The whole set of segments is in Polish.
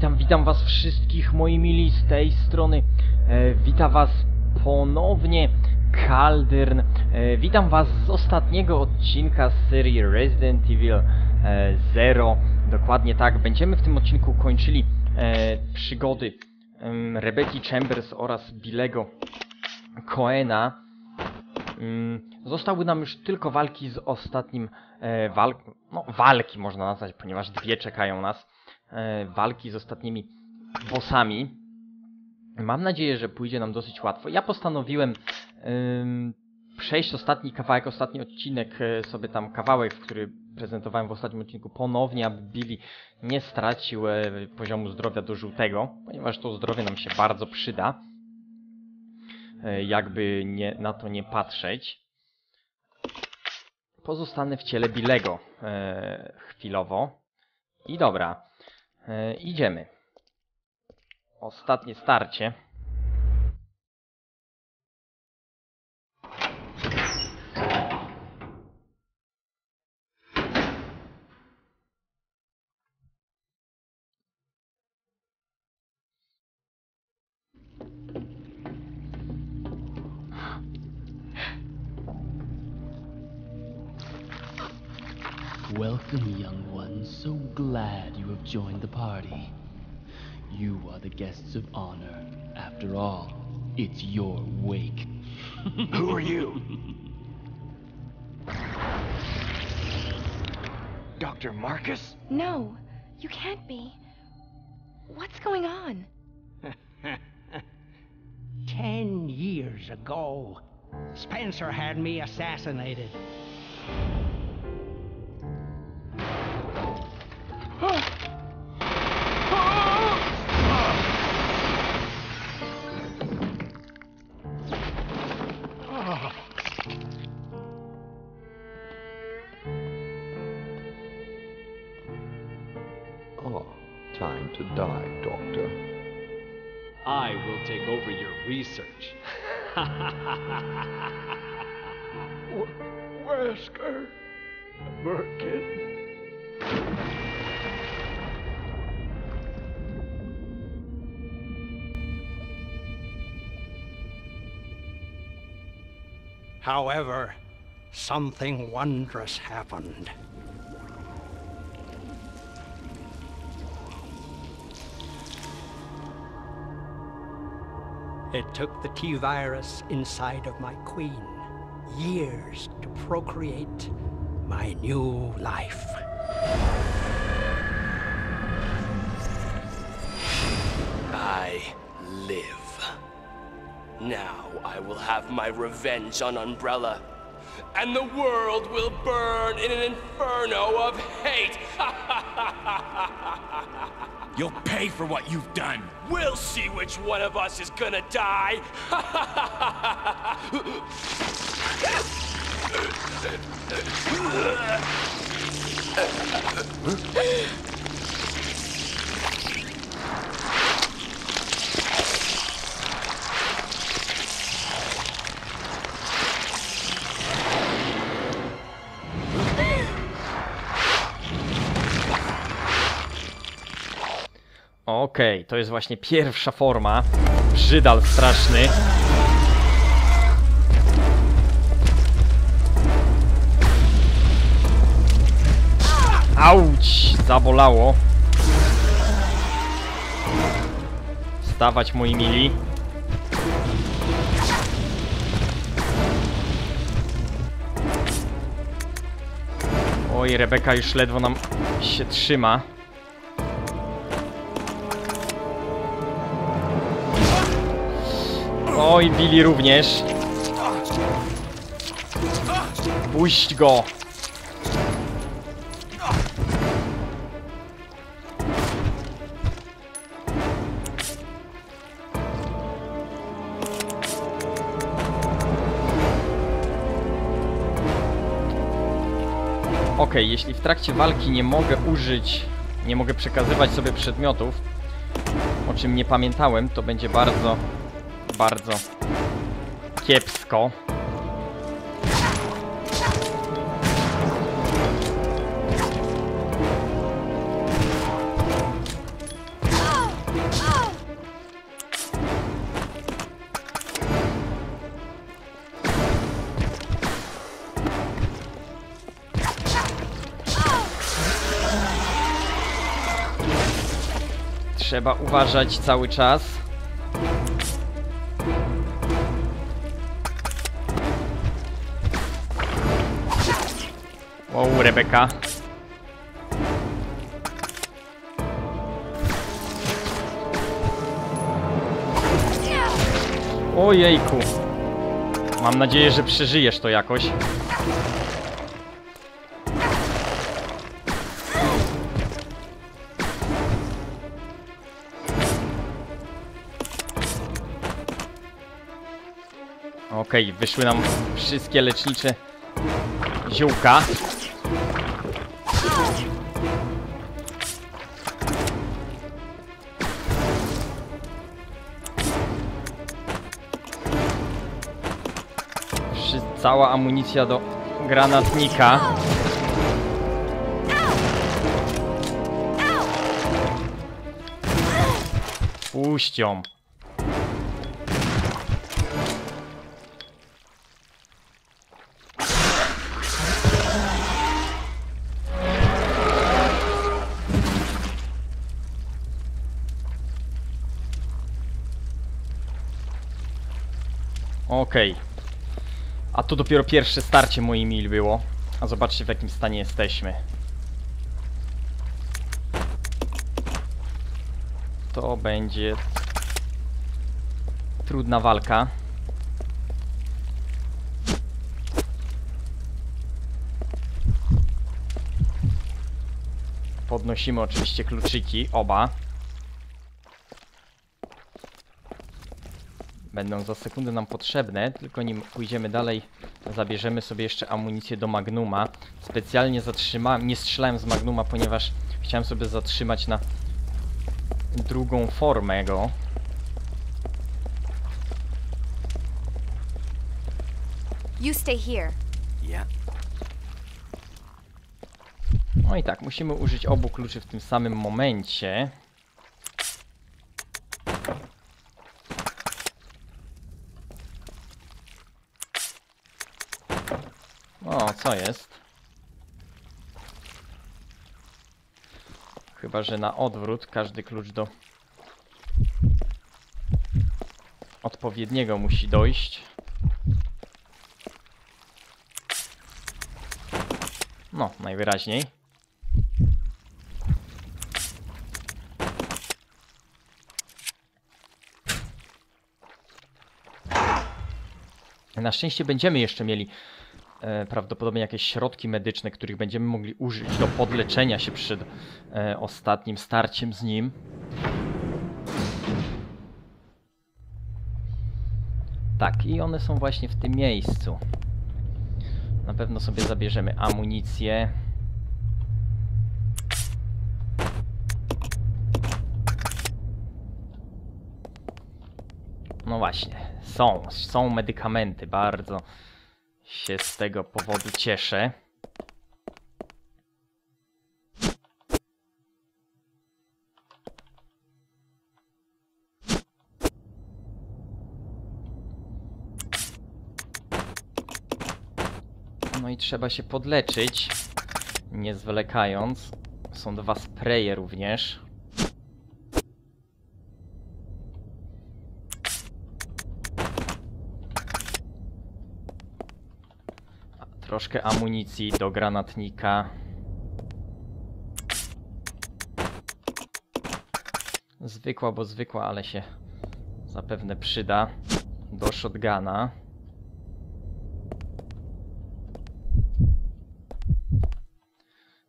witam, witam was wszystkich moi mili z tej strony. E, witam was ponownie Kaldern. E, witam was z ostatniego odcinka z serii Resident Evil e, 0. Dokładnie tak, będziemy w tym odcinku kończyli e, przygody em, Rebeki Chambers oraz Billego Coena. Mm, Zostały nam już tylko walki z ostatnim e, walk, no walki można nazwać, ponieważ dwie czekają nas. E, walki z ostatnimi bossami. Mam nadzieję, że pójdzie nam dosyć łatwo. Ja postanowiłem przejść ostatni kawałek, ostatni odcinek, e, sobie tam kawałek, który prezentowałem w ostatnim odcinku ponownie, aby Billy nie stracił e, poziomu zdrowia do żółtego, ponieważ to zdrowie nam się bardzo przyda. Jakby nie, na to nie patrzeć. Pozostanę w ciele Billego e, chwilowo. I dobra, idziemy. Ostatnie starcie. Welcome, young one. So glad you have joined the party. You are the guests of honor. After all, it's your wake. Who are you? Dr. Marcus? No, you can't be. What's going on? Ten years ago, Spencer had me assassinated. Birkin. However, something wondrous happened. It took the T virus inside of my queen years to procreate my new life. I live. Now I will have my revenge on Umbrella. And the world will burn in an inferno of hate. You'll pay for what you've done. we'll see which one of us is gonna die. Okej, to jest właśnie pierwsza forma. Brzydal straszny. Auć! Zabolało. Stawać moi mili. Oj, Rebeka już ledwo nam się trzyma. Oj, Billy również. Puść go. Okej, jeśli w trakcie walki nie mogę użyć, nie mogę przekazywać sobie przedmiotów, o czym nie pamiętałem, to będzie bardzo, bardzo kiepsko. Trzeba uważać cały czas. Wow, Rebeka. Ojejku. Mam nadzieję, że przeżyjesz to jakoś. Okej, wyszły nam wszystkie lecznicze ziółka. Cała amunicja do granatnika. Puść ją. Okej. A to dopiero pierwsze starcie moi mil było. A zobaczcie w jakim stanie jesteśmy. To będzie trudna walka. Podnosimy oczywiście kluczyki, oba. Będą za sekundę nam potrzebne, tylko nim pójdziemy dalej, zabierzemy sobie jeszcze amunicję do Magnuma. Specjalnie zatrzymałem, nie strzelałem z Magnuma, ponieważ chciałem sobie zatrzymać na drugą formę go. You stay here. Yeah. No i tak, musimy użyć obu kluczy w tym samym momencie. O, co jest? Chyba, że na odwrót każdy klucz do odpowiedniego musi dojść. No, najwyraźniej. Na szczęście będziemy jeszcze mieli e, prawdopodobnie jakieś środki medyczne, których będziemy mogli użyć do podleczenia się przed e, ostatnim starciem z nim. Tak, i one są właśnie w tym miejscu. Na pewno sobie zabierzemy amunicję. No właśnie, są, są medykamenty, bardzo się z tego powodu cieszę. No i trzeba się podleczyć, nie zwlekając. Są dwa spreje również. A, Troszkę amunicji do granatnika. Zwykła, bo zwykła, ale się zapewne przyda. Do shotguna.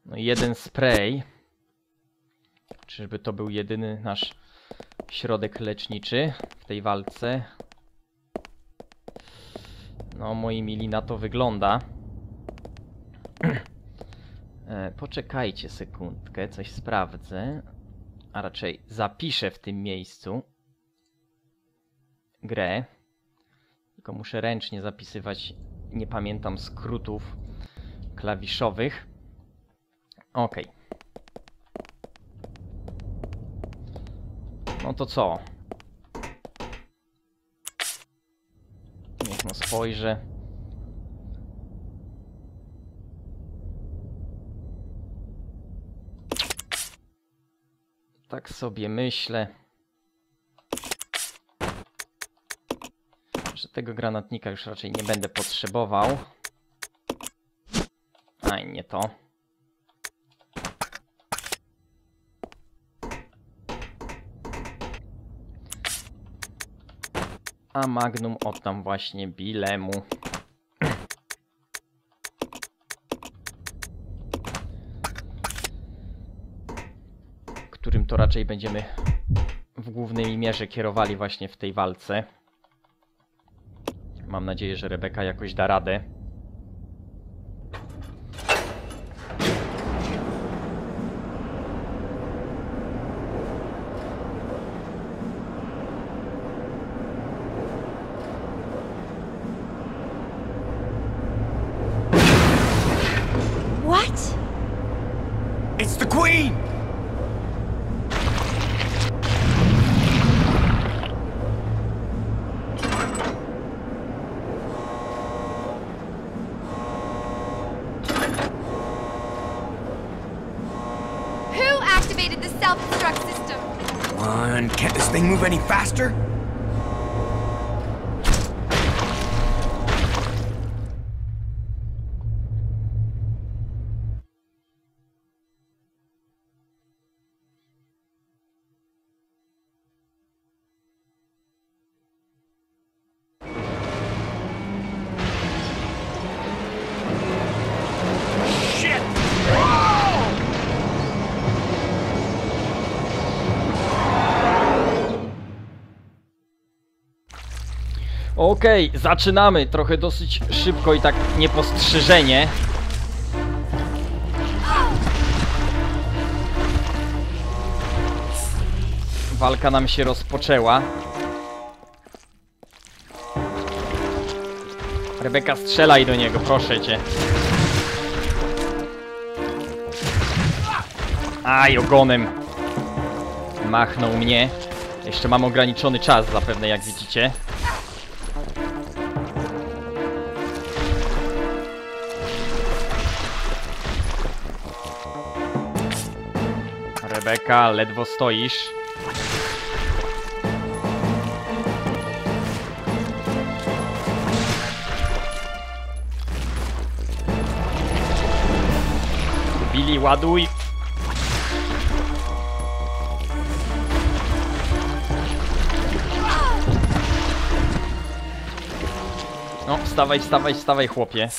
No i jeden spray. Czyżby to był jedyny nasz środek leczniczy w tej walce? No, moi mili, na to wygląda. E, Poczekajcie sekundkę, coś sprawdzę. A raczej zapiszę w tym miejscu grę. Tylko muszę ręcznie zapisywać. Nie pamiętam skrótów klawiszowych. Okej. No to co? Niech no spojrzę. Tak sobie myślę, że tego granatnika już raczej nie będę potrzebował. Aj, nie to. A Magnum oddam właśnie Bilemu. Którym to raczej będziemy w głównej mierze kierowali właśnie w tej walce. Mam nadzieję, że Rebeka jakoś da radę. Self-destruct system? Come on, can't this thing move any faster? Okej, zaczynamy. Trochę dosyć szybko i tak niepostrzeżenie. Walka nam się rozpoczęła. Rebeka, strzelaj do niego, proszę cię. Aj, ogonem. Machnął mnie. Jeszcze mam ograniczony czas zapewne, jak widzicie. Rebeka, ledwo stoisz. Billy, ładuj. No, wstawaj, wstawaj, wstawaj, chłopie.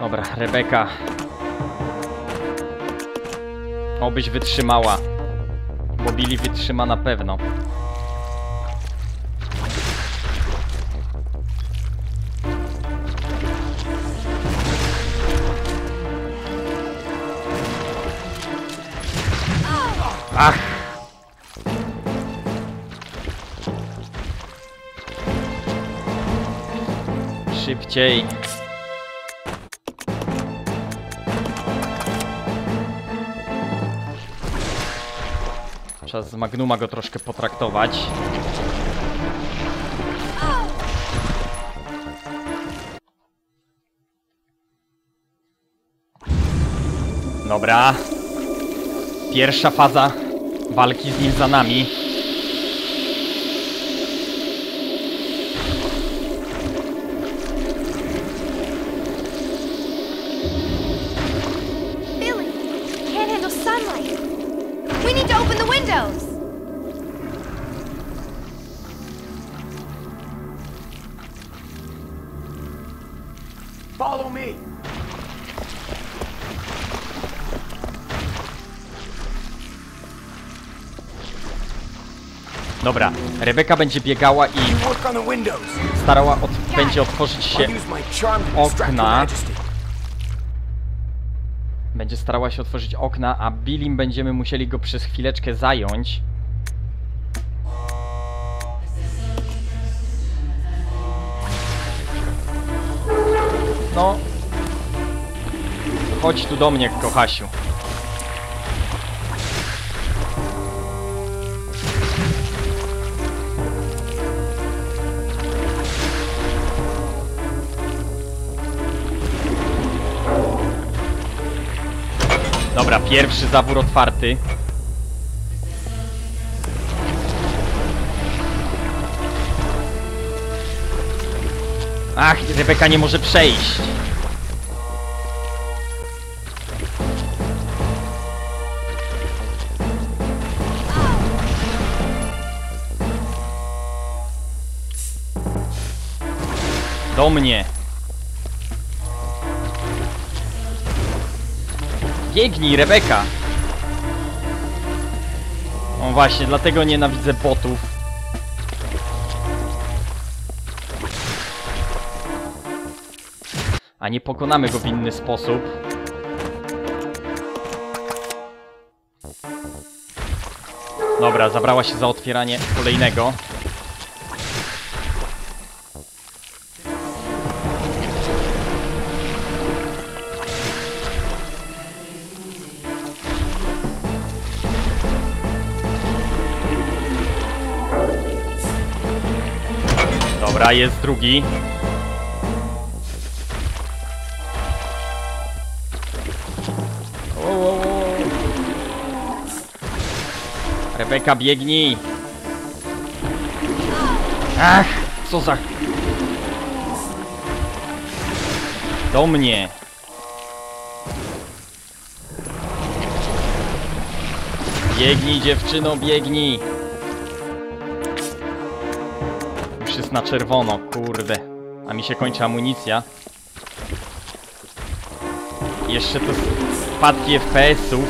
Dobra, Rebeka. Obyś wytrzymała. Bo Billy wytrzyma na pewno. Ach! Szybciej. Trzeba z Magnuma go troszkę potraktować. Dobra. Pierwsza faza walki z nim za nami. Rebeka będzie biegała i starała od, będzie otworzyć się okna. Będzie starała się otworzyć okna, a Billim będziemy musieli go przez chwileczkę zająć. No. Chodź tu do mnie, kochasiu. Dobra, pierwszy zawór otwarty. Ach, Rebeka nie może przejść. Do mnie. Biegnij, Rebeka! O właśnie, dlatego nienawidzę botów. A nie pokonamy go w inny sposób. Dobra, zabrała się za otwieranie kolejnego. Dobra, jest drugi. O, o, o. Rebeka, biegnij! Ach, co za... Do mnie! Biegnij, dziewczyno, biegnij! Jest na czerwono, kurde. A mi się kończy amunicja. Jeszcze to spadki FPS-ów.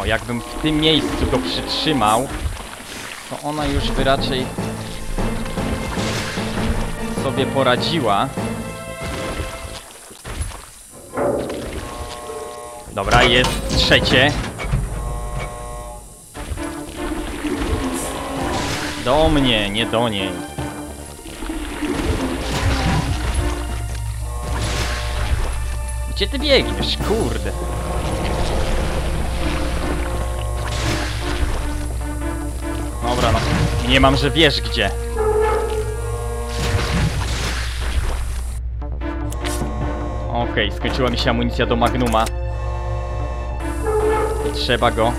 O, jakbym w tym miejscu go przytrzymał, to ona już by raczej sobie poradziła. Dobra, jest trzecie. Do mnie, nie do niej. Gdzie ty biegniesz, kurde? Dobra, no. Nie mam, że wiesz gdzie. Okej, skończyła mi się amunicja do Magnuma. Trzeba go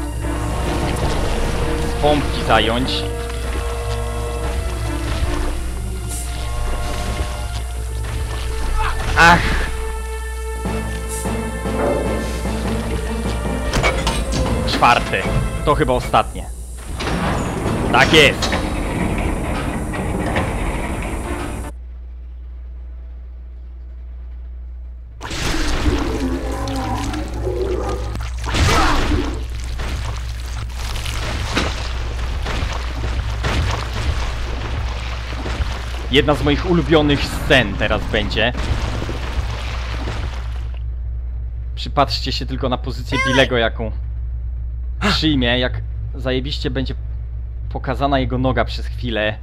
z pompki zająć. Czwarte. To chyba ostatnie. Tak jest. Jedna z moich ulubionych scen teraz będzie. Przypatrzcie się tylko na pozycję Bilego, jaką przyjmie, jak zajebiście będzie pokazana jego noga przez chwilę.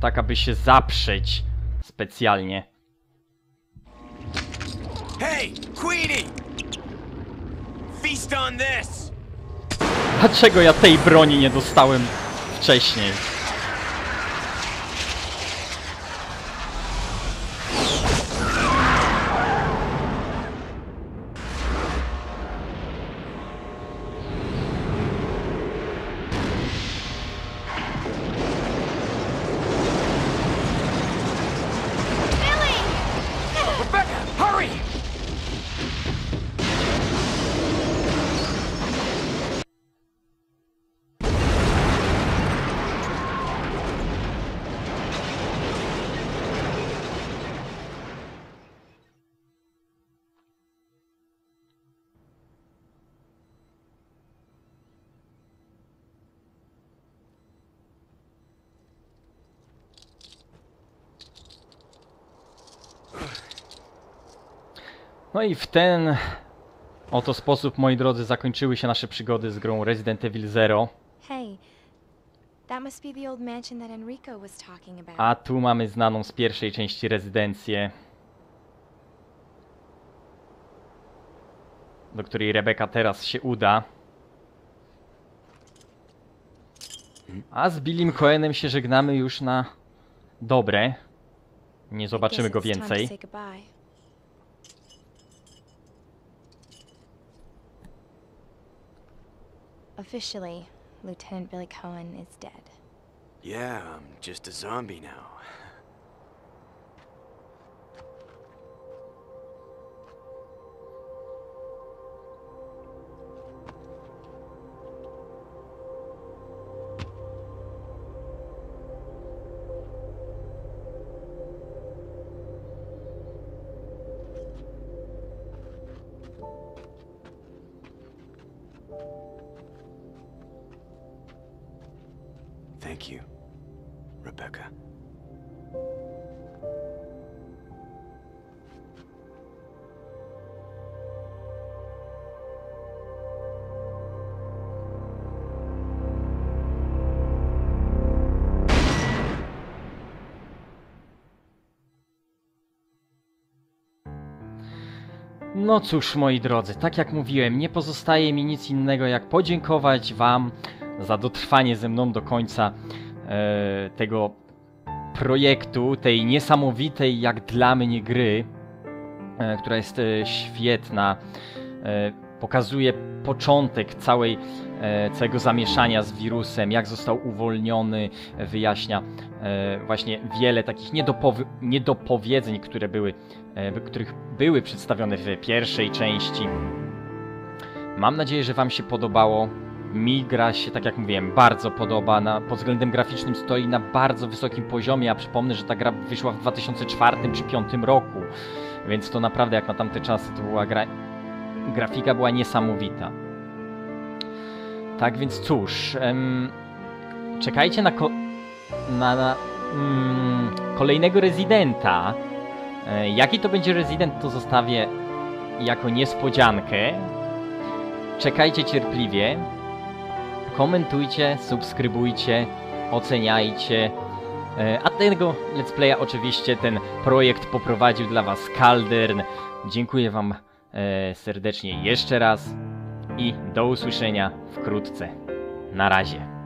Tak, aby się zaprzeć specjalnie. Hey, Queenie! Feast on this! Dlaczego ja tej broni nie dostałem wcześniej? No i w ten oto sposób, moi drodzy, zakończyły się nasze przygody z grą Resident Evil Zero. Hey, that must be the old mansion that Enrico was talking about. A tu mamy znaną z pierwszej części rezydencję, do której Rebeka teraz się uda. A z Billim Cohenem się żegnamy już na dobre. Nie zobaczymy go więcej. Officially, Lieutenant Billy Cohen is dead. Yeah, I'm just a zombie now. Thank you, Rebecca. No cóż, moi drodzy, tak jak mówiłem, nie pozostaje mi nic innego jak podziękować Wam za dotrwanie ze mną do końca e, tego projektu, tej niesamowitej jak dla mnie gry, e, która jest e, świetna. E, pokazuje początek całej, e, całego zamieszania z wirusem, jak został uwolniony, wyjaśnia e, właśnie wiele takich niedopowi- niedopowiedzeń, które były, których były przedstawione w pierwszej części. Mam nadzieję, że Wam się podobało. Mi gra się, tak jak mówiłem, bardzo podoba. Na, pod względem graficznym stoi na bardzo wysokim poziomie. A przypomnę, że ta gra wyszła w 2004 czy 2005 roku. Więc to naprawdę, jak na tamte czasy, to była gra. Grafika była niesamowita. Tak więc cóż, em, czekajcie na, ko- na, na mm, kolejnego rezydenta. E, jaki to będzie rezydent, to zostawię jako niespodziankę. Czekajcie cierpliwie. Komentujcie, subskrybujcie, oceniajcie. E, A tego let's playa oczywiście ten projekt poprowadził dla Was Kaldern. Dziękuję Wam e, serdecznie jeszcze raz i do usłyszenia wkrótce. Na razie.